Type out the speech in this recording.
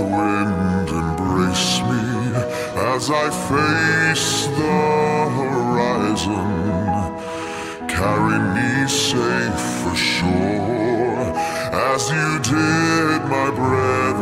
north wind embrace me as I face the horizon. Carry me safe ashore as you did my breath.